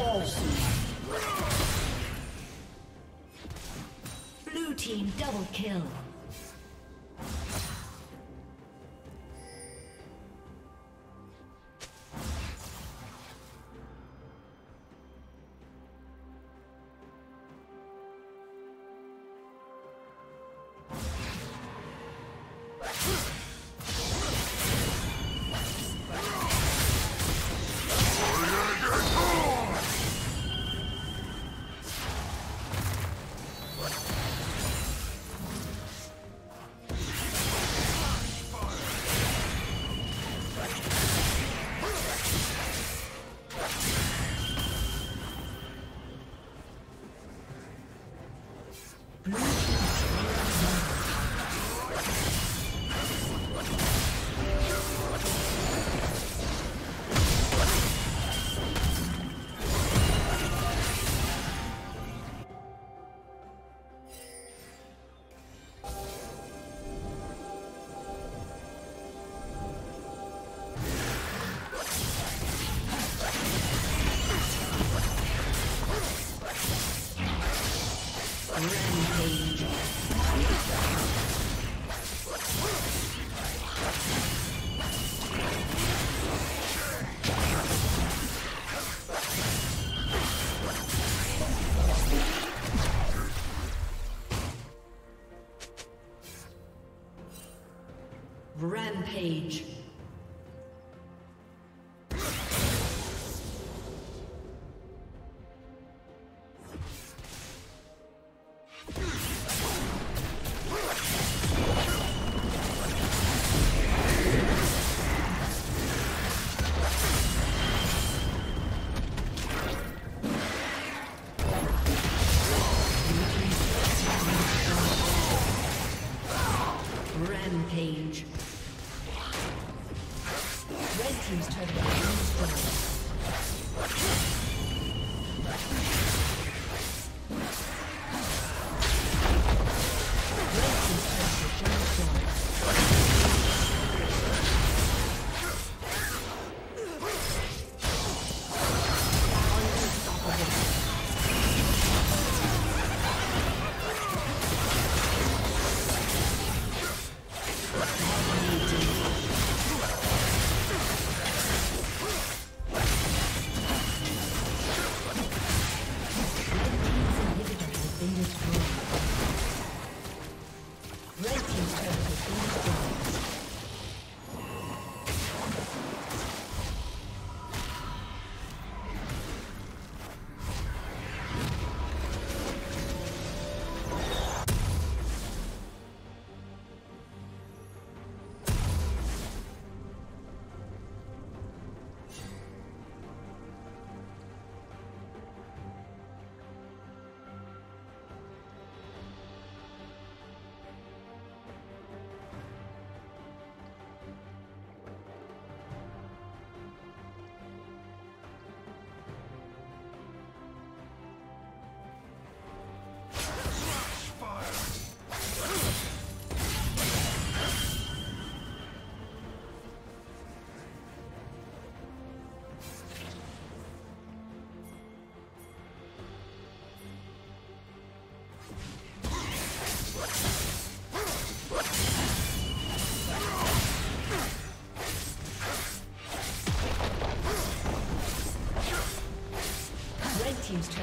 Fall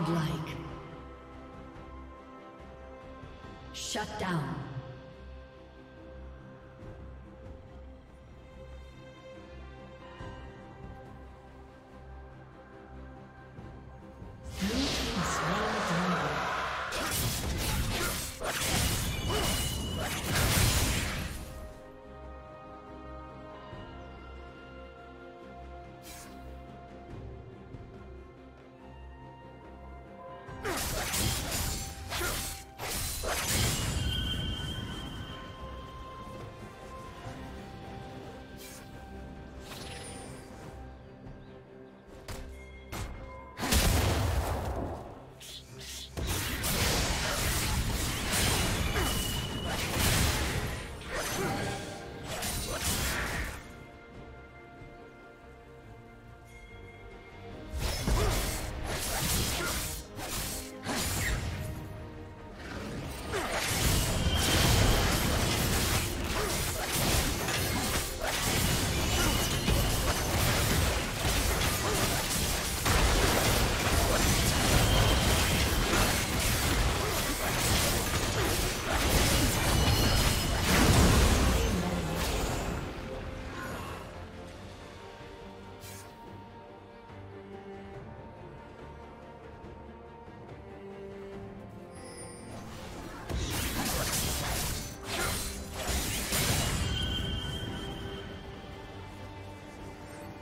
godlike. Shut down.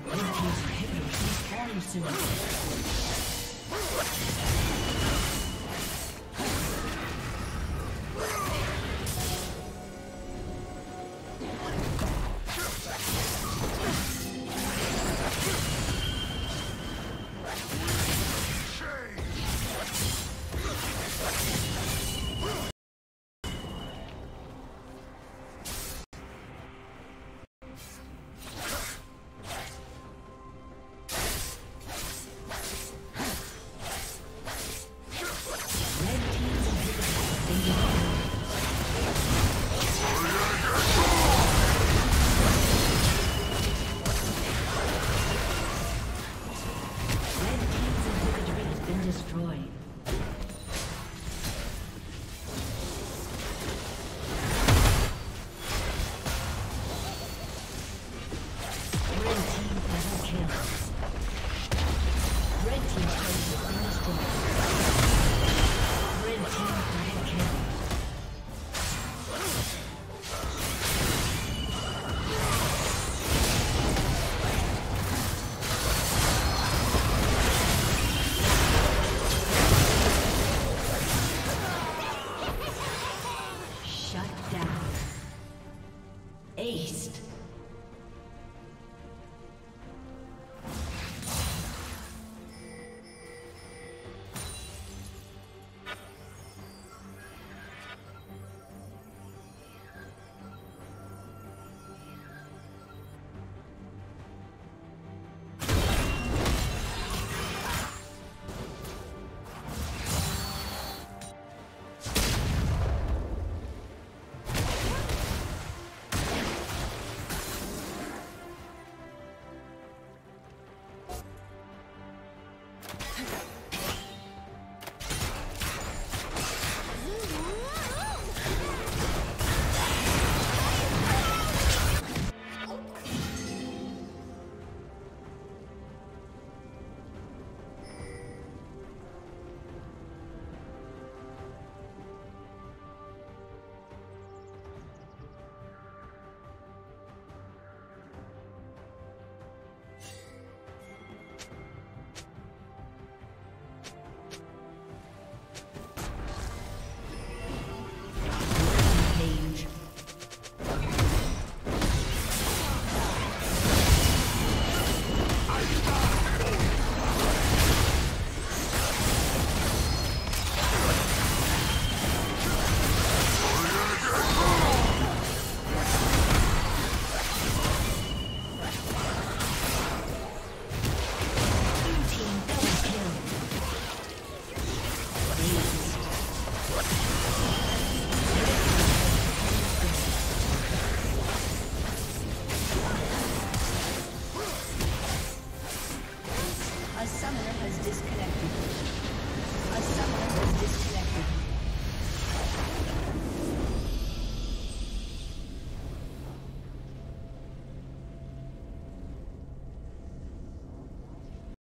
Red team's inhibitor is falling soon.